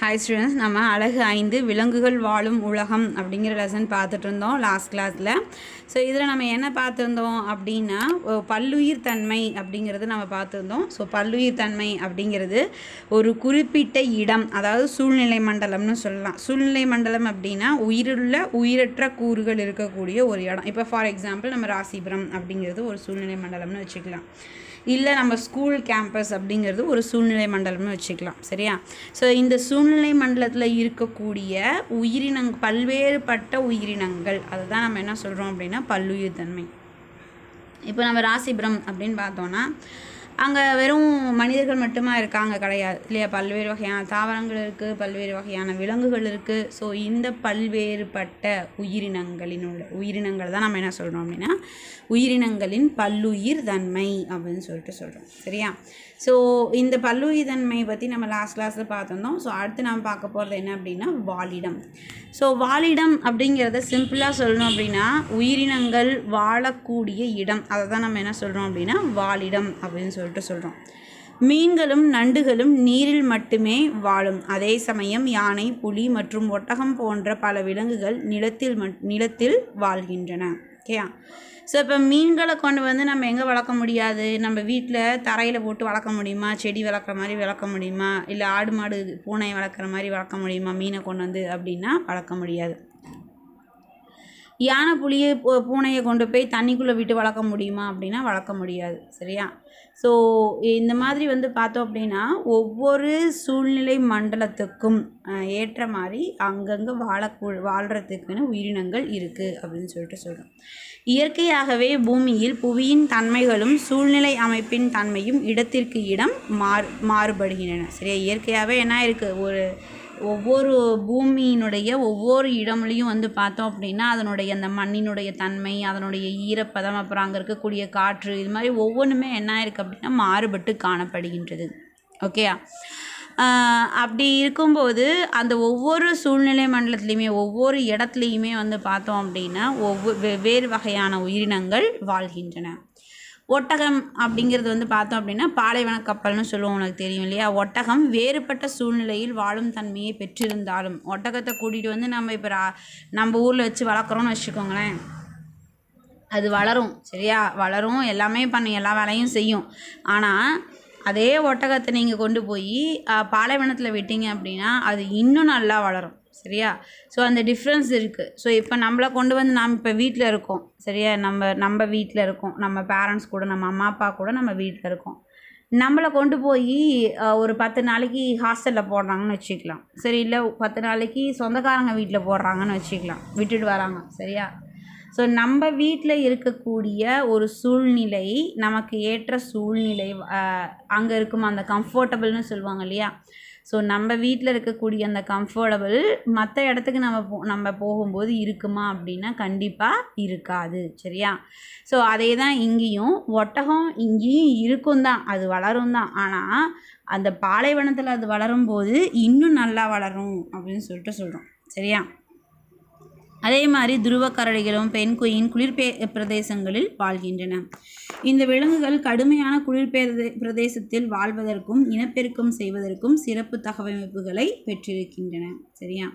Hi students நம்ம அழகு ஐந்து விலங்குகள் வாழும் உலகம் அப்படிங்கிற லெசன் பார்த்துட்டு இருந்தோம் லாஸ்ட் கிளாஸில் ஸோ இதில் நம்ம என்ன பார்த்துருந்தோம் அப்படின்னா பல்லுயிர் தன்மை அப்படிங்கிறது நம்ம பார்த்துருந்தோம். ஸோ பல்லுயிர் தன்மை அப்படிங்கிறது ஒரு குறிப்பிட்ட இடம் அதாவது சூழ்நிலை மண்டலம்னு சொல்லலாம். சூழ்நிலை மண்டலம் அப்படின்னா உயிருள்ள உயிரற்ற கூறுகள் இருக்கக்கூடிய ஒரு இடம். இப்போ ஃபார் எக்ஸாம்பிள் நம்ம ராசிபுரம் அப்படிங்கிறது ஒரு சூழ்நிலை மண்டலம்னு வச்சுக்கலாம். இல்லை நம்ம ஸ்கூல் கேம்பஸ் அப்படிங்கிறது ஒரு சூழ்நிலை மண்டலம்னு வச்சுக்கலாம் சரியா? ஸோ இந்த சூழ்நிலை மண்டலத்தில் இருக்கக்கூடிய உயிரினங் பல்வேறுபட்ட உயிரினங்கள் அதை தான் நம்ம என்ன சொல்கிறோம் அப்படின்னா பல்லுயிர் தன்மை இப்போ நம்ம ராசிபுரம் அப்படின்னு பார்த்தோன்னா அங்கே வெறும் மனிதர்கள் மட்டுமா இருக்காங்க கிடையாது. இல்லையா? பல்வேறு வகையான தாவரங்கள் இருக்குது பல்வேறு வகையான விலங்குகள் இருக்குது ஸோ இந்த பல்வேறுபட்ட உயிரினங்களினோட உயிரினங்கள் தான் நம்ம என்ன சொல்கிறோம் அப்படின்னா உயிரினங்களின் பல்லுயிர் தன்மை அப்படின்னு சொல்லிட்டு சொல்கிறோம் சரியா? ஸோ இந்த பல்லுயிதன்மை பற்றி நம்ம லாஸ்ட் கிளாஸில் பார்த்துருந்தோம். ஸோ அடுத்து நம்ம பார்க்க போகிறது என்ன அப்படின்னா வாழிடம் ஸோ வாழிடம் அப்படிங்கிறத சிம்பிளாக சொல்லணும் அப்படின்னா உயிரினங்கள் வாழக்கூடிய இடம். அதை தான் நம்ம என்ன சொல்கிறோம் அப்படின்னா வாழிடம் அப்படின்னு சொல்லிட்டு சொல்கிறோம் மீன்களும் நண்டுகளும் நீரில் மட்டுமே வாழும். அதே சமயம் யானை புலி மற்றும் ஒட்டகம் போன்ற பல விலங்குகள் நிலத்தில் மட் நிலத்தில் வாழ்கின்றன. ஓகேயா ஸோ இப்போ மீன்களை கொண்டு வந்து நம்ம எங்கே வளர்க்க முடியாது? நம்ம வீட்டில் தரையில் போட்டு வளர்க்க முடியுமா? செடி வளர்க்குற மாதிரி வளர்க்க முடியுமா? இல்லை ஆடு மாடு பூனை வளர்க்குற மாதிரி வளர்க்க முடியுமா? மீனை கொண்டு வந்து அப்படின்னா வளர்க்க முடியாது. யானை புலியை பூ- பூனையை கொண்டு போய் தண்ணிக்குள்ளே விட்டு வளர்க்க முடியுமா அப்படின்னா வளர்க்க முடியாது சரியா? ஸோ இந்த மாதிரி வந்து பார்த்தோம் அப்படின்னா ஒவ்வொரு சூழ்நிலை மண்டலத்துக்கும் ஏற்ற மாதிரி அங்கங்கே வாழக்கூ வாழ்கிறதுக்குன்னு உயிரினங்கள் இருக்குது அப்படின்னு சொல்லிட்டு சொல்கிறோம் இயற்கையாகவே பூமியில் புவியின் தன்மைகளும் சூழ்நிலை அமைப்பின் தன்மையும் இடத்திற்கு இடம் மாறு மாறுபடுகின்றன சரியா? இயற்கையாகவே என்ன இருக்குது ஒரு ஒவ்வொரு பூமியினுடைய ஒவ்வொரு இடமுலையும் வந்து பார்த்தோம் அப்படின்னா அதனுடைய அந்த மண்ணினுடைய தன்மை அதனுடைய ஈரப்பதம் அப்புறம் அங்கே இருக்கக்கூடிய காற்று இது மாதிரி ஒவ்வொன்றுமே என்ன இருக்குது அப்படின்னா மாறுபட்டு காணப்படுகின்றது. ஓகேயா அப்படி இருக்கும்போது அந்த ஒவ்வொரு சூழ்நிலை மண்டலத்துலேயுமே ஒவ்வொரு இடத்துலையுமே வந்து பார்த்தோம் அப்படின்னா ஒவ்வொரு வெவ்வேறு வகையான உயிரினங்கள் வாழ்கின்றன. ஒட்டகம் அப்படிங்கிறது வந்து பார்த்தோம் அப்படின்னா பாலைவன கப்பல்னு சொல்லுவோம் உனக்கு தெரியும் இல்லையா? ஒட்டகம் வேறுபட்ட சூழ்நிலையில் வாழும் தன்மையை பெற்றிருந்தாலும் ஒட்டகத்தை கூட்டிகிட்டு வந்து நம்ம இப்போ ரா- நம்ம ஊரில் வச்சு வளர்க்குறோன்னு வச்சுக்கோங்களேன். அது வளரும் சரியா? வளரும் எல்லாமே பண்ணும் எல்லா வேலையும் செய்யும். ஆனால் அதே ஒட்டகத்தை நீங்கள் கொண்டு போய் பாலைவனத்தில் விட்டீங்க அப்படின்னா அது இன்னும் நல்லா வளரும். சரியா? ஸோ அந்த டிஃப்ரென்ஸ் இருக்குது ஸோ இப்போ நம்மளை கொண்டு வந்து நாம் இப்போ வீட்டில் இருக்கோம். சரியா? நம்ம நம்ம வீட்டில் இருக்கோம். நம்ம பேரண்ட்ஸ் கூட நம்ம அம்மா அப்பா கூட நம்ம வீட்டில் இருக்கோம். நம்மளை கொண்டு போய் ஒரு பத்து நாளைக்கு ஹாஸ்டலில் போடுறாங்கன்னு வச்சுக்கலாம். சரி இல்லை பத்து நாளைக்கு சொந்தக்காரங்க வீட்டில் போடுறாங்கன்னு வச்சுக்கலாம். விட்டுட்டு வராங்க. சரியா? ஸோ நம்ம வீட்டில் இருக்கக்கூடிய ஒரு சூழ்நிலை நமக்கு ஏற்ற சூழ்நிலை அங்கே இருக்கும்? அந்த கம்ஃபர்டபுள்னு சொல்லுவாங்க இல்லையா? ஸோ நம்ம வீட்டில் இருக்கக்கூடிய அந்த கம்ஃபர்டபுள் மற்ற இடத்துக்கு நம்ம போ நம்ம போகும்போது இருக்குமா அப்படின்னா கண்டிப்பாக இருக்காது. சரியா? ஸோ அதே தான் இங்கேயும். ஒட்டகம் இங்கேயும் இருக்கும் தான். அது வளரும் தான். ஆனால் அந்த பாலைவனத்தில் அது வளரும்போது இன்னும் நல்லா வளரும் அப்படின்னு சொல்லிட்டு சொல்கிறோம் சரியா? அதே மாதிரி துருவக்கரடிகளும் பெண் குளிர் குளிர்பே பிரதேசங்களில் வாழ்கின்றன. இந்த விலங்குகள் கடுமையான குளிர் பிரதேசத்தில் வாழ்வதற்கும் இனப்பெருக்கம் செய்வதற்கும் சிறப்பு தகவமைப்புகளை பெற்றிருக்கின்றன. சரியா?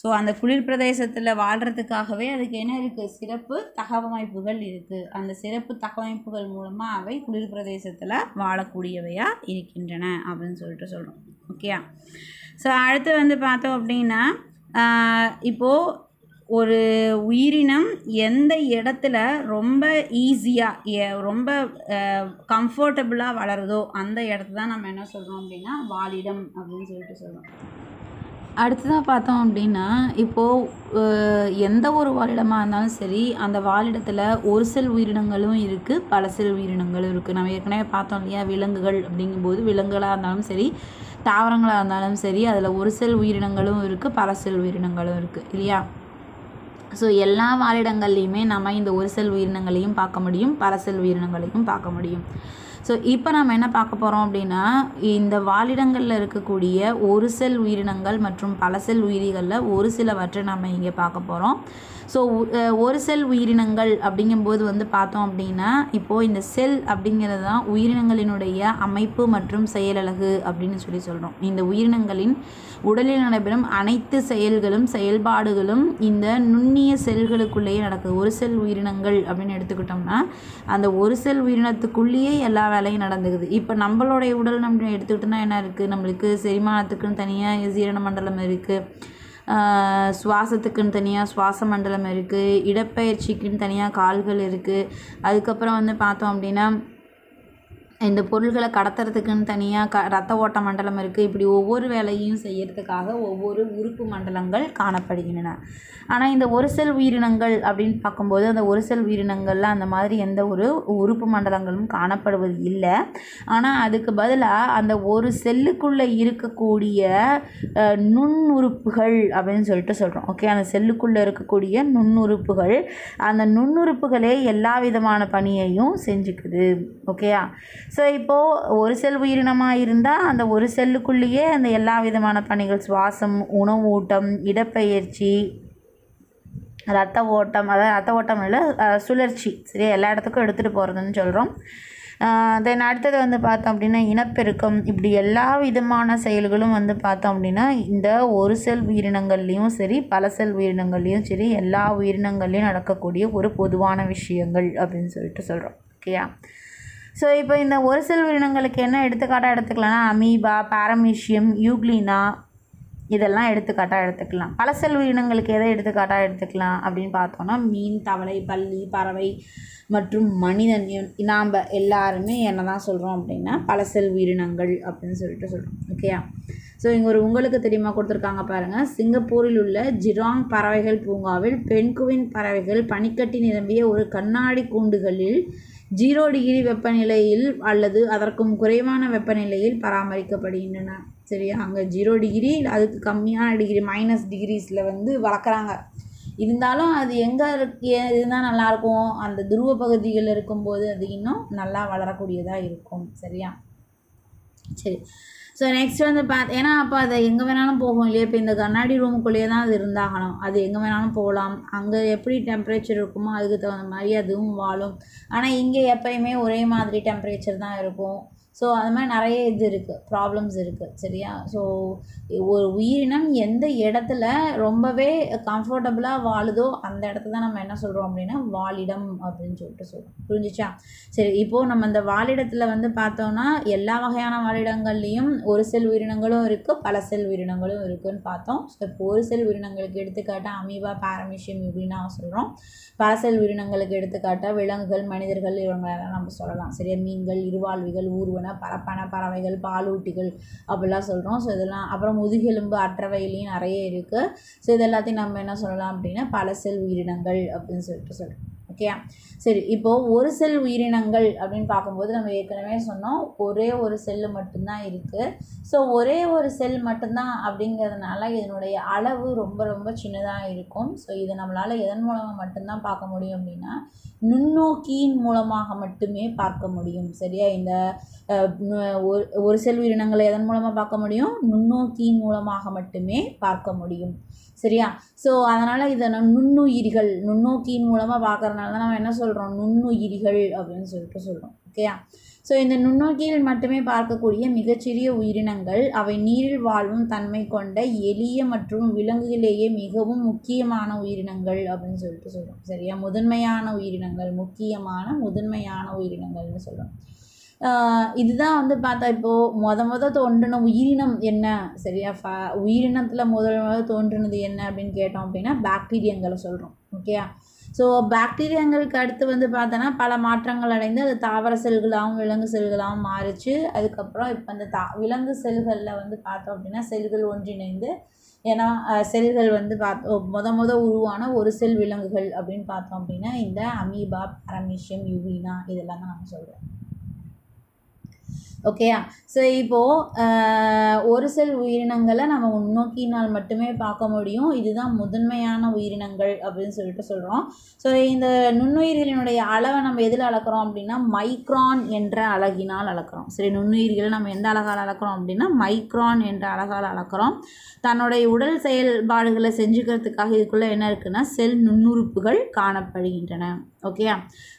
ஸோ அந்த குளிர் பிரதேசத்தில் வாழ்கிறதுக்காகவே அதுக்கு என்ன இருக்குது சிறப்பு தகவமைப்புகள் இருக்குது அந்த சிறப்பு தகவமைப்புகள் மூலமாக அவை குளிர் பிரதேசத்தில் வாழக்கூடியவையாக இருக்கின்றன அப்படின்னு சொல்லிட்டு சொல்கிறோம் ஓகேயா? ஸோ அடுத்து வந்து பார்த்தோம் அப்படின்னா இப்போது ஒரு உயிரினம் எந்த இடத்துல ரொம்ப ஈஸியாக ரொம்ப கம்ஃபர்டபுளாக வளருதோ அந்த இடத்த தான் நம்ம என்ன சொல்கிறோம் அப்படின்னா வாழிடம் அப்படின்னு சொல்லிட்டு சொல்கிறோம் அடுத்ததாக பார்த்தோம் அப்படின்னா இப்போது எந்த ஒரு வாழிடமாக இருந்தாலும் சரி அந்த வாழிடத்தில் ஒரு சில உயிரினங்களும் இருக்குது பல சில உயிரினங்களும் இருக்குது நம்ம ஏற்கனவே பார்த்தோம் இல்லையா விலங்குகள் அப்படிங்கும்போது விலங்குகளாக இருந்தாலும் சரி தாவரங்களாக இருந்தாலும் சரி அதில் ஒரு சில உயிரினங்களும் இருக்குது பல சில உயிரினங்களும் இருக்குது இல்லையா? ஸோ எல்லா வாழிடங்கள்லையுமே நம்ம இந்த ஒரு செல் உயிரினங்களையும் பார்க்க முடியும் பல செல் உயிரினங்களையும் பார்க்க முடியும். ஸோ இப்போ நம்ம என்ன பார்க்க போகிறோம் அப்படின்னா இந்த வாழிடங்களில் இருக்கக்கூடிய ஒரு செல் உயிரினங்கள் மற்றும் பல செல் உயிரிகளில் ஒரு சிலவற்றை நம்ம இங்கே பார்க்க போகிறோம் ஸோ ஒரு செல் உயிரினங்கள் அப்படிங்கும்போது வந்து பார்த்தோம் அப்படின்னா இப்போது இந்த செல் அப்படிங்கிறது தான் உயிரினங்களினுடைய அமைப்பு மற்றும் செயலழகு அப்படின்னு சொல்லி சொல்கிறோம் இந்த உயிரினங்களின் உடலில் நடைபெறும் அனைத்து செயல்களும் செயல்பாடுகளும் இந்த நுண்ணிய செல்களுக்குள்ளேயே நடக்குது. ஒரு செல் உயிரினங்கள் அப்படின்னு எடுத்துக்கிட்டோம்னா அந்த ஒரு செல் உயிரினத்துக்குள்ளேயே எல்லா வேலையும் நடந்துக்குது. இப்போ நம்மளுடைய உடல் நம்ம எடுத்துக்கிட்டோம்னா என்ன இருக்குது நம்மளுக்கு செரிமானத்துக்குன்னு தனியாக ஜீரண மண்டலம் இருக்குது சுவாசத்துக்குன்னு தனியாக சுவாச மண்டலம் இருக்குது இடப்பெயர்ச்சிக்குன்னு தனியாக கால்கள் இருக்குது அதுக்கப்புறம் வந்து பார்த்தோம் அப்படின்னா இந்த பொருள்களை கடத்துறதுக்குன்னு தனியாக க ரத்த ஓட்ட மண்டலம் இருக்குது இப்படி ஒவ்வொரு வேலையும் செய்யறதுக்காக ஒவ்வொரு உறுப்பு மண்டலங்கள் காணப்படுகின்றன. ஆனால் இந்த ஒரு செல் உயிரினங்கள் அப்படின்னு பார்க்கும்போது அந்த ஒரு செல் உயிரினங்களில் அந்த மாதிரி எந்த ஒரு உறுப்பு மண்டலங்களும் காணப்படுவது இல்லை. ஆனால் அதுக்கு பதிலாக அந்த ஒரு செல்லுக்குள்ளே இருக்கக்கூடிய நுண்ணுறுப்புகள் அப்படின்னு சொல்லிட்டு சொல்கிறோம் ஓகே அந்த செல்லுக்குள்ளே இருக்கக்கூடிய நுண்ணுறுப்புகள் அந்த நுண்ணுறுப்புகளே எல்லா விதமான பணியையும் செஞ்சுக்குது. ஓகேயா ஸோ இப்போது ஒரு செல் உயிரினமாக இருந்தால் அந்த ஒரு செல்லுக்குள்ளேயே அந்த எல்லா விதமான பணிகள் சுவாசம் உணவூட்டம் இடப்பெயர்ச்சி ரத்த ஓட்டம் அதாவது ரத்த ஓட்டம் இல்லை சுழற்சி சரியா? எல்லா இடத்துக்கும் எடுத்துகிட்டு போகிறதுன்னு சொல்கிறோம் தென் அடுத்தது வந்து பார்த்தோம் அப்படின்னா இனப்பெருக்கம். இப்படி எல்லா விதமான செயல்களும் வந்து பார்த்தோம் அப்படின்னா இந்த ஒரு செல் உயிரினங்கள்லேயும் சரி பல செல் உயிரினங்கள்லேயும் சரி எல்லா உயிரினங்கள்லேயும் நடக்கக்கூடிய ஒரு பொதுவான விஷயங்கள் அப்படின்னு சொல்லிட்டு சொல்கிறோம் ஓகேயா? ஸோ இப்போ இந்த ஒரு சில உயிரினங்களுக்கு என்ன எடுத்துக்காட்டாக எடுத்துக்கலாம்னா அமீபா பாரமீஷியம் யூக்ளினா இதெல்லாம் எடுத்துக்காட்டாக எடுத்துக்கலாம். பல செல் உயிரினங்களுக்கு எதை எடுத்துக்காட்டாக எடுத்துக்கலாம் அப்படின்னு பார்த்தோன்னா மீன் தவளை பள்ளி பறவை மற்றும் மனிதன். நாம் எல்லாருமே என்ன தான் சொல்கிறோம் அப்படின்னா பல செல் உயிரினங்கள் அப்படின்னு சொல்லிட்டு சொல்கிறோம் ஓகேயா ஸோ இங்கே ஒரு உங்களுக்கு தெரியுமா கொடுத்துருக்காங்க பாருங்கள் சிங்கப்பூரில் உள்ள ஜிராங் பறவைகள் பூங்காவில் பெண்குவின் பறவைகள் பனிக்கட்டி நிரம்பிய ஒரு கண்ணாடி கூண்டுகளில் ஜீரோ டிகிரி வெப்பநிலையில் அல்லது அதற்கும் குறைவான வெப்பநிலையில் பராமரிக்கப்படுகின்றன. சரியா? அங்கே ஜீரோ டிகிரி அதுக்கு கம்மியான டிகிரி மைனஸ் டிகிரிஸில் வந்து வளர்க்குறாங்க. இருந்தாலும் அது எங்கே இருக்கு? இருந்தால் நல்லாயிருக்கும் அந்த துருவ பகுதிகளில் இருக்கும்போது அது இன்னும் நல்லா வளரக்கூடியதாக இருக்கும். சரியா? சரி. ஸோ நெக்ஸ்ட் வந்து பார்த்து ஏன்னா அப்போ அதை எங்கே வேணாலும் போகும் இல்லையா? இப்போ இந்த கண்ணாடி ரூமுக்குள்ளேயே தான் அது இருந்தாகணும். அது எங்கே வேணாலும் போகலாம். அங்கே எப்படி டெம்பரேச்சர் இருக்குமோ அதுக்கு தகுந்த மாதிரி அதுவும் வாழும். ஆனால் இங்கே எப்பயுமே ஒரே மாதிரி டெம்பரேச்சர் தான் இருக்கும். ஸோ அது மாதிரி நிறைய இது இருக்குது ப்ராப்ளம்ஸ் இருக்குது சரியா? ஸோ ஒரு உயிரினம் எந்த இடத்துல ரொம்பவே கம்ஃபர்டபுளாக வாழுதோ அந்த இடத்த தான் நம்ம என்ன சொல்கிறோம் அப்படின்னா வாழிடம் அப்படின்னு சொல்லிட்டு சொல்கிறோம் புரிஞ்சிச்சா? சரி இப்போது நம்ம இந்த வாழிடத்தில் வந்து பார்த்தோம்னா எல்லா வகையான வாழிடங்கள்லேயும் ஒரு செல் உயிரினங்களும் இருக்குது பல செல் உயிரினங்களும் இருக்குதுன்னு பார்த்தோம். ஸோ இப்போ ஒரு செல் உயிரினங்களுக்கு எடுத்துக்காட்டாக அமீபா பாரமிஷியம் இப்படின்னா சொல்கிறோம் பல செல் உயிரினங்களுக்கு எடுத்துக்காட்டாக விலங்குகள் மனிதர்கள் இவங்களெல்லாம் நம்ம சொல்லலாம். சரியா? மீன்கள் இருவாழ்விகள் ஊர்வன பரப்பன பறவைகள் பாலூட்டிகள் அப்படிலாம் சொல்கிறோம் ஸோ இதெல்லாம் அப்புறம் முதுகெலும்பு அற்றவையிலையும் நிறைய இருக்குது ஸோ இது எல்லாத்தையும் நம்ம என்ன சொல்லலாம் அப்படின்னா பல செல் உயிரினங்கள் அப்படின்னு சொல்லிட்டு சொல்கிறோம் ஓகே சரி இப்போது ஒரு செல் உயிரினங்கள் அப்படின்னு பார்க்கும்போது நம்ம ஏற்கனவே சொன்னோம் ஒரே ஒரு செல்லு மட்டும்தான் இருக்குது ஸோ ஒரே ஒரு செல் மட்டும்தான் அப்படிங்கிறதுனால இதனுடைய அளவு ரொம்ப ரொம்ப சின்னதாக இருக்கும். ஸோ இதை நம்மளால் எதன் மூலமாக மட்டும்தான் பார்க்க முடியும் அப்படின்னா நுண்ணோக்கியின் மூலமாக மட்டுமே பார்க்க முடியும். சரியா? இந்த ஒரு ஒரு செல் உயிரினங்களை எதன் மூலமாக பார்க்க முடியும்? நுண்ணோக்கியின் மூலமாக மட்டுமே பார்க்க முடியும். சரியா? ஸோ அதனால் இதை நுண்ணுயிர்கள் நுண்ணுயிரிகள் நுண்ணோக்கியின் மூலமாக அதனால தான் நம்ம என்ன சொல்கிறோம் நுண்ணுயிரிகள் அப்படின்னு சொல்லிட்டு சொல்கிறோம் ஓகேயா ஸோ இந்த நுண்ணோக்கியில் மட்டுமே பார்க்கக்கூடிய மிகச்சிறிய உயிரினங்கள் அவை நீரில் வாழும் தன்மை கொண்ட எளிய மற்றும் விலங்குகளிலேயே மிகவும் முக்கியமான உயிரினங்கள் அப்படின்னு சொல்லிட்டு சொல்கிறோம் சரியா? முதன்மையான உயிரினங்கள் முக்கியமான முதன்மையான உயிரினங்கள்னு சொல்கிறோம் இதுதான் வந்து பார்த்தா இப்போது மொத மொத தோன்றின உயிரினம் என்ன? சரியா? ஃப உயிரினத்தில் முதல் முதல் தோன்றினது என்ன அப்படின்னு கேட்டோம் அப்படின்னா பாக்டீரியங்களை சொல்கிறோம் ஓகேயா ஸோ பாக்டீரியாங்களுக்கு அடுத்து வந்து பார்த்தோன்னா பல மாற்றங்கள் அடைந்து அது தாவர செல்களாகவும் விலங்கு செல்களாகவும் மாறிச்சு. அதுக்கப்புறம் இப்போ அந்த தா விலங்கு செல்களில் வந்து பார்த்தோம் அப்படின்னா செல்கள் ஒன்றிணைந்து ஏன்னா செல்கள் வந்து பார்த்தோம் மொத மொத உருவான ஒரு செல் விலங்குகள் அப்படின்னு பார்த்தோம் அப்படின்னா இந்த அமீபா பரமேஷியம் யூவினா இதெல்லாம் தான் நம்ம சொல்கிறோம் ஓகேயா ஸோ இப்போது ஒரு செல் உயிரினங்களை நம்ம முன்னோக்கினால் மட்டுமே பார்க்க முடியும். இதுதான் முதன்மையான உயிரினங்கள் அப்படின்னு சொல்லிட்டு சொல்கிறோம் ஸோ இந்த நுண்ணுயிர்களினுடைய அளவை நம்ம எதில் அளக்கிறோம் அப்படின்னா மைக்ரான் என்ற அழகினால் அளக்கிறோம். சரி நுண்ணுயிர்களை நம்ம எந்த அழகால் அளக்கிறோம் அப்படின்னா மைக்ரான் என்ற அழகால் அளக்கிறோம். தன்னுடைய உடல் செயல்பாடுகளை செஞ்சுக்கிறதுக்காக இதுக்குள்ளே என்ன இருக்குன்னா செல் நுண்ணுறுப்புகள் காணப்படுகின்றன. ஓகேயா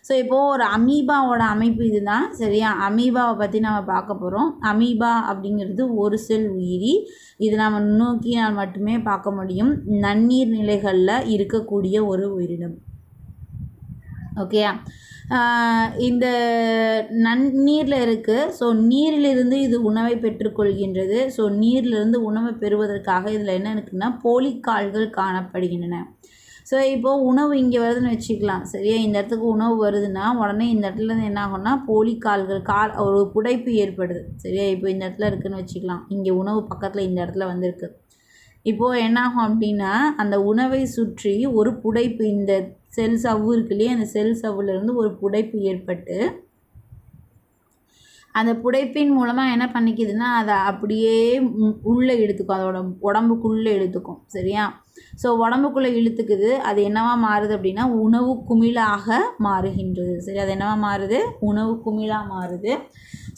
ஸோ இப்போது ஒரு அமீபாவோட அமைப்பு இதுதான். சரியா? அமீபாவை பற்றி நம்ம பார்க்க போகிறோம் அமீபா அப்படிங்கிறது ஒரு செல் உயிரி. இது நம்ம நோக்கினால் மட்டுமே பார்க்க முடியும். நன்னீர் நிலைகளில் இருக்கக்கூடிய ஒரு உயிரினம். ஓகேயா இந்த நன்னீரில் இருக்குது ஸோ நீரிலிருந்து இது உணவை பெற்றுக்கொள்கின்றது. ஸோ நீரிலிருந்து உணவை பெறுவதற்காக இதில் என்ன இருக்குன்னா போலிக்கால்கள் காணப்படுகின்றன. ஸோ இப்போது உணவு இங்கே வருதுன்னு வச்சுக்கலாம். சரியா? இந்த இடத்துக்கு உணவு வருதுன்னா உடனே இந்த இடத்துல இருந்து என்ன ஆகும்னா போலிக்கால்கள் கால் ஒரு புடைப்பு ஏற்படுது. சரியா? இப்போ இந்த இடத்துல இருக்குதுன்னு வச்சுக்கலாம். இங்கே உணவு பக்கத்தில் இந்த இடத்துல வந்திருக்கு. இப்போது என்னாகும் அப்படின்னா அந்த உணவை சுற்றி ஒரு புடைப்பு இந்த செல் சவ்வு இருக்கு இல்லையா? அந்த செல் சவ்வுலேருந்து ஒரு புடைப்பு ஏற்பட்டு அந்த புடைப்பின் மூலமாக என்ன பண்ணிக்குதுன்னா அதை அப்படியே உள்ளே இழுத்துக்கும் அதோட உடம்புக்குள்ளே இழுத்துக்கும் சரியா? ஸோ உடம்புக்குள்ளே இழுத்துக்குது. அது என்னவாக மாறுது அப்படின்னா உணவு குமிழாக மாறுகின்றது. சரி அது என்னவா மாறுது? உணவு குமிழாக மாறுது.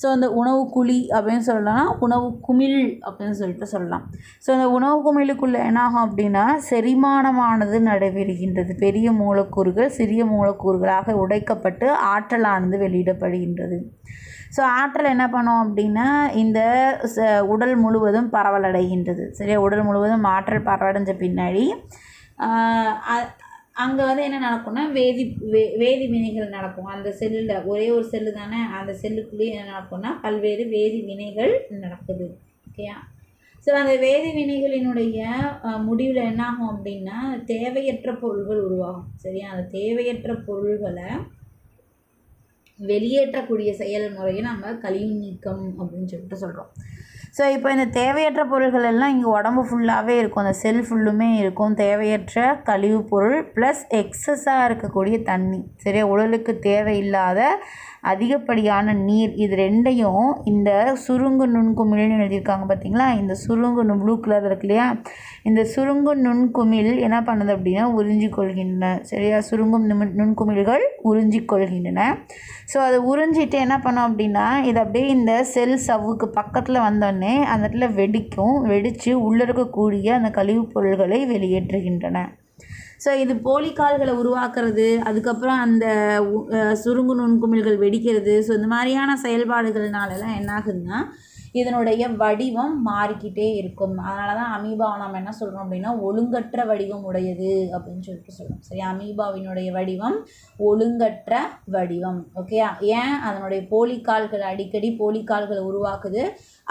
ஸோ அந்த உணவு குழி அப்படின்னு சொல்லலாம் உணவு குமிழ் அப்படின்னு சொல்லிட்டு சொல்லலாம். ஸோ அந்த உணவு குமிழுக்குள்ளே என்னாகும் அப்படின்னா செரிமானமானது நடைபெறுகின்றது. பெரிய மூலக்கூறுகள் சிறிய மூலக்கூறுகளாக உடைக்கப்பட்டு ஆற்றலானது வெளியிடப்படுகின்றது. ஸோ ஆற்றல் என்ன பண்ணும் அப்படின்னா இந்த ச உடல் முழுவதும் பரவலடைகின்றது. சரியா? உடல் முழுவதும் ஆற்றல் பரவடைஞ்ச பின்னாடி அங்கே வந்து என்ன நடக்கும்னா வேதி வே வேதி வினைகள் நடக்கும். அந்த செல்லில் ஒரே ஒரு செல்லு தானே அந்த செல்லுக்குள்ளேயே என்ன நடக்கும்னா பல்வேறு வேதி வினைகள் நடக்குது. ஓகேயா? ஸோ அந்த வேதி வினைகளினுடைய முடிவில் என்னாகும் அப்படின்னா தேவையற்ற பொருள்கள் உருவாகும். சரியா? அந்த தேவையற்ற பொருள்களை வெளியேற்றக்கூடிய செயல்முறையை நம்ம கழிவு நீக்கம் அப்படின்னு சொல்லிட்டு சொல்கிறோம் ஸோ இப்போ இந்த தேவையற்ற பொருள்கள் எல்லாம் இங்கே உடம்பு ஃபுல்லாகவே இருக்கும். அந்த செல் ஃபுல்லுமே இருக்கும். தேவையற்ற கழிவுப் பொருள் ப்ளஸ் எக்ஸஸாக இருக்கக்கூடிய தண்ணி. சரியா? உடலுக்கு தேவையில்லாத அதிகப்படியான நீர் இது ரெண்டையும் இந்த சுருங்கு நுண்குமிழ்னு எழுதியிருக்காங்க பார்த்தீங்களா? இந்த சுருங்கு நு ப்ளூ கலர் இருக்கு இல்லையா? இந்த சுருங்கு நுண்குமிழ் என்ன பண்ணுது அப்படின்னா உறிஞ்சிக்கொள்கின்றன. சரியா? சுருங்கும் நுண்குமிழ்கள் உறிஞ்சிக்கொள்கின்றன. ஸோ அதை உறிஞ்சிட்டு என்ன பண்ணோம் அப்படின்னா இது அப்படியே இந்த செல் சவ்வுக்கு பக்கத்தில் வந்தோடனே அந்த இடத்துல வெடிக்கும். வெடித்து உள்ளே இருக்கக்கூடிய அந்த கழிவுப் பொருள்களை வெளியேற்றுகின்றன. ஸோ இது போலி கால்களை உருவாக்குறது அதுக்கப்புறம் அந்த சுருங்கு நுண்குமிழ்கள் வெடிக்கிறது. ஸோ இந்த மாதிரியான செயல்பாடுகள்னாலலாம் என்ன ஆகுதுன்னா இதனுடைய வடிவம் மாறிக்கிட்டே இருக்கும். அதனால தான் அமீபாவை நம்ம என்ன சொல்கிறோம் அப்படின்னா ஒழுங்கற்ற வடிவம் உடையது அப்படின்னு சொல்லிட்டு சொல்கிறோம் சரி அமீபாவினுடைய வடிவம் ஒழுங்கற்ற வடிவம். ஓகேயா ஏன்? அதனுடைய போலிக்கால்கள் அடிக்கடி போலிக்கால்களை உருவாக்குது?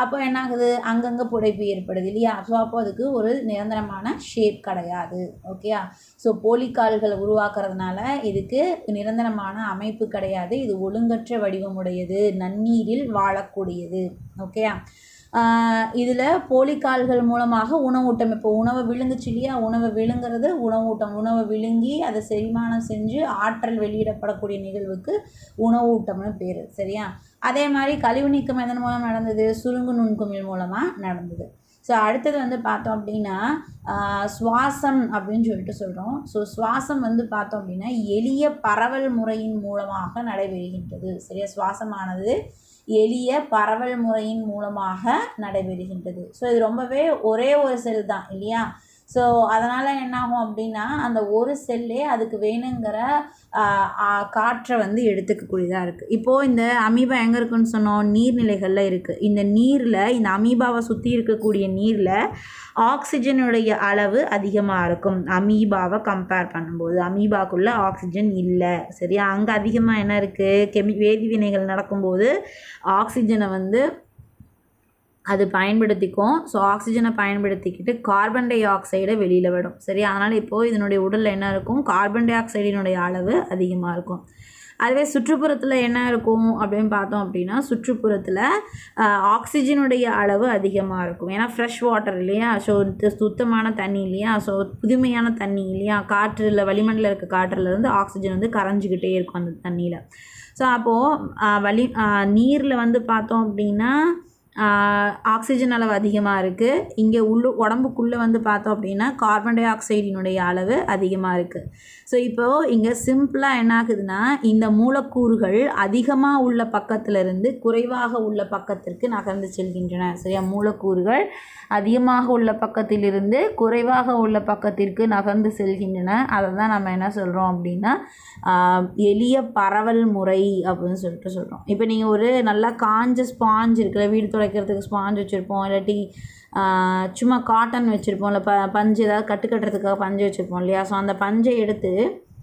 அப்போ என்ன ஆகுது அங்கங்கே புடைப்பு ஏற்படுது இல்லையா? ஸோ அப்போ அதுக்கு ஒரு நிரந்தரமான ஷேப் கிடையாது ஓகேயா ஸோ போலிக்கால்களை உருவாக்குறதுனால இதுக்கு நிரந்தரமான அமைப்பு கிடையாது. இது ஒழுங்கற்ற வடிவமுடையது நன்னீரில் வாழக்கூடியது ஓகேயா இதில் போலிக்கால்கள் மூலமாக உணவூட்டம் இப்போ உணவை விழுங்குச்சு இல்லையா? உணவை விழுங்குறது உணவூட்டம். உணவை விழுங்கி அதை செரிமானம் செஞ்சு ஆற்றல் வெளியிடப்படக்கூடிய நிகழ்வுக்கு உணவூட்டம்னு பேர் சரியா? அதே மாதிரி கழிவு நீக்கம் எதன் மூலம் நடந்தது? சுருங்கு நுண்குமிழ் மூலமாக நடந்தது. ஸோ அடுத்தது வந்து பார்த்தோம் அப்படின்னா சுவாசம் அப்படின்னு சொல்லிட்டு சொல்கிறோம் ஸோ சுவாசம் வந்து பார்த்தோம் அப்படின்னா எளிய பரவல் முறையின் மூலமாக நடைபெறுகின்றது. சரியா? சுவாசமானது எளிய பரவல் முறையின் மூலமாக நடைபெறுகின்றது. ஸோ இது ரொம்பவே ஒரே ஒரு செல் தான் இல்லையா? ஸோ அதனால் என்னாகும் அப்படின்னா அந்த ஒரு செல்லே அதுக்கு வேணுங்கிற காற்றை வந்து எடுத்துக்கக்கூடியதாக இருக்குது இப்போது இந்த அமீபா எங்கே இருக்குன்னு சொன்னோம்? நீர்நிலைகளில் இருக்குது இந்த நீரில் இந்த அமீபாவை சுற்றி இருக்கக்கூடிய நீரில் ஆக்சிஜனுடைய அளவு அதிகமாக இருக்கும். அமீபாவை கம்பேர் பண்ணும்போது அமீபாக்குள்ளே ஆக்சிஜன் இல்லை. சரியா? அங்கே அதிகமாக என்ன இருக்குது கெமி வேதிவினைகள் நடக்கும்போது ஆக்சிஜனை வந்து அது பயன்படுத்திக்கும் ஸோ ஆக்சிஜனை பயன்படுத்திக்கிட்டு கார்பன் டை ஆக்சைடை வெளியில் விடும். சரி அதனால் இப்போது இதனுடைய உடலில் என்ன இருக்கும்? கார்பன் டை ஆக்சைடினுடைய அளவு அதிகமாக இருக்கும். அதுவே சுற்றுப்புறத்தில் என்ன இருக்கும் அப்படின்னு பார்த்தோம் அப்படின்னா சுற்றுப்புறத்தில் ஆக்சிஜனுடைய அளவு அதிகமாக இருக்கும். ஏன்னா ஃப்ரெஷ் வாட்டர் இல்லையா? ஸோ சுத்தமான தண்ணி இல்லையா? ஸோ புதுமையான தண்ணி இல்லையா? காற்றில் வளிமண்டல இருக்க காற்றுலேருந்து ஆக்சிஜன் வந்து கரைஞ்சிக்கிட்டே இருக்கும் அந்த தண்ணியில். ஸோ அப்போது வலி நீரில் வந்து பார்த்தோம் அப்படின்னா ஆக்சிஜன் அளவு அதிகமாக இருக்குது இங்கே உள்ள உடம்புக்குள்ளே வந்து பார்த்தோம் அப்படின்னா கார்பன் டை ஆக்சைடினுடைய அளவு அதிகமாக இருக்குது ஸோ இப்போது இங்கே சிம்பிளாக என்ன ஆகுதுன்னா இந்த மூலக்கூறுகள் அதிகமாக உள்ள பக்கத்திலிருந்து குறைவாக உள்ள பக்கத்திற்கு நகர்ந்து செல்கின்றன. சரியா? மூலக்கூறுகள் அதிகமாக உள்ள பக்கத்திலிருந்து குறைவாக உள்ள பக்கத்திற்கு நகர்ந்து செல்கின்றன. அதை தான் நம்ம என்ன சொல்கிறோம் அப்படின்னா எளிய பரவல் முறை அப்படின்னு சொல்லிட்டு சொல்கிறோம் இப்போ நீங்கள் ஒரு நல்லா காஞ்ச ஸ்பாஞ்ச் இருக்கிற வீடு துடைக்கிறதுக்கு ஸ்பாஞ்ச் வச்சுருப்போம். இல்லாட்டி சும்மா காட்டன் வச்சுருப்போம் இல்லை ப பஞ்சு ஏதாவது கட்டு கட்டுறதுக்காக பஞ்சு வச்சுருப்போம் இல்லையா? ஸோ அந்த பஞ்சை எடுத்து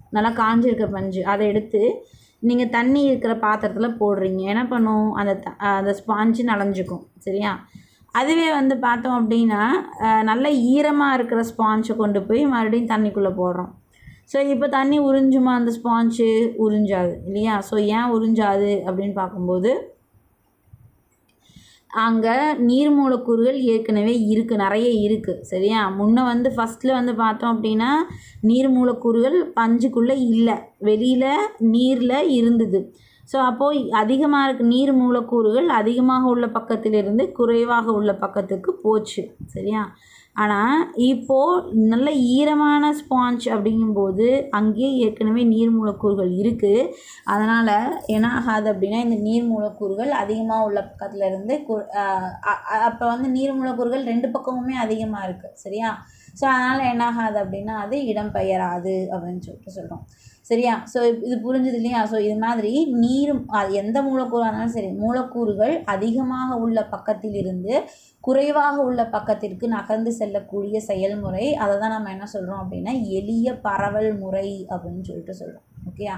நல்லா காஞ்சிருக்க பஞ்சு அதை எடுத்து நீங்கள் தண்ணி இருக்கிற பாத்திரத்தில் போடுறீங்க. என்ன பண்ணும்? அந்த த- அந்த ஸ்பாஞ்சு நனைஞ்சிக்கும் சரியா? அதுவே வந்து பார்த்தோம் அப்படின்னா நல்ல ஈரமாக இருக்கிற ஸ்பாஞ்சை கொண்டு போய் மறுபடியும் தண்ணிக்குள்ளே போடுறோம். ஸோ இப்போ தண்ணி உறிஞ்சுமா அந்த ஸ்பாஞ்சு உறிஞ்சாது இல்லையா? ஸோ ஏன் உறிஞ்சாது அப்படின்னு பார்க்கும்போது அங்கே நீர் மூலக்கூறுகள் ஏற்கனவே இருக்குது நிறைய இருக்குது சரியா? முன்னே வந்து ஃபஸ்ட்டில் வந்து பார்த்தோம் அப்படின்னா நீர் மூலக்கூறுகள் பஞ்சுக்குள்ளே இல்லை வெளியில் நீரில் இருந்தது. ஸோ அப்போது அதிகமாக இருக்க நீர் மூலக்கூறுகள் அதிகமாக உள்ள பக்கத்திலிருந்து குறைவாக உள்ள பக்கத்துக்கு போச்சு சரியா? ஆனால் இப்போது நல்ல ஈரமான ஸ்பாஞ்ச் அப்படிங்கும்போது அங்கேயே ஏற்கனவே நீர் மூலக்கூறுகள் இருக்குது அதனால் என்ன ஆகாது அப்படின்னா இந்த நீர் மூலக்கூறுகள் அதிகமாக உள்ள பக்கத்தில் இருந்து அப்போ வந்து நீர் மூலக்கூறுகள் ரெண்டு பக்கமுமே அதிகமாக இருக்குது சரியா? ஸோ அதனால் என்ன ஆகாது அப்படின்னா அது இடம் பெயராது அப்படின்னு சொல்லிட்டு சொல்கிறோம் சரியா? ஸோ இது புரிஞ்சது இல்லையா? ஸோ இது மாதிரி நீரும் அது எந்த மூலக்கூறாக இருந்தாலும் சரி மூலக்கூறுகள் அதிகமாக உள்ள பக்கத்தில் இருந்து குறைவாக உள்ள பக்கத்திற்கு நகர்ந்து செல்லக்கூடிய செயல்முறை. அதை தான் நம்ம என்ன சொல்கிறோம் அப்படின்னா எளிய பரவல் முறை அப்படின்னு சொல்லிட்டு சொல்கிறோம் ஓகேயா?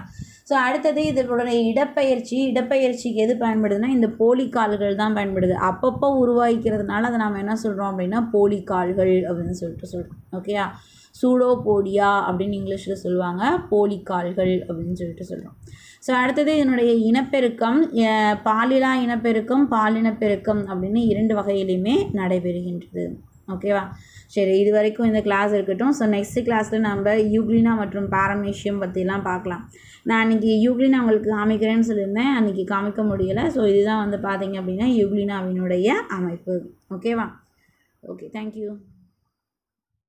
ஸோ அடுத்தது இதனுடைய இடப்பெயர்ச்சி இடப்பெயர்ச்சிக்கு எது பயன்படுதுன்னா இந்த போலிக்கால்கள் தான் பயன்படுது. அப்பப்போ உருவாகிக்கிறதுனால அதை நம்ம என்ன சொல்கிறோம் அப்படின்னா போலிக்கால்கள் அப்படின்னு சொல்லிட்டு சொல்கிறோம் ஓகேயா? சூடோபோடியா அப்படின்னு இங்கிலீஷில் சொல்லுவாங்க போலிக்கால்கள் அப்படின்னு சொல்லிட்டு சொல்கிறோம் ஸோ அடுத்தது இதனுடைய இனப்பெருக்கம் பாலிலா இனப்பெருக்கம் பாலினப்பெருக்கம் அப்படின்னு இரண்டு வகையிலையுமே நடைபெறுகின்றது. ஓகேவா சரி இது வரைக்கும் இந்த கிளாஸ் இருக்கட்டும். ஸோ நெக்ஸ்ட் கிளாஸில் நம்ம யூக்ளினா மற்றும் பாரமேஷியம் பற்றிலாம் பார்க்கலாம் நான் அன்றைக்கி யூக்ளினா உங்களுக்கு காமிக்கிறேன்னு சொல்லியிருந்தேன். அன்றைக்கி காமிக்க முடியலை. ஸோ இதுதான் வந்து பார்த்தீங்க அப்படின்னா யூக்ளினாவினுடைய அமைப்பு. ஓகேவா ஓகே தேங்க்யூ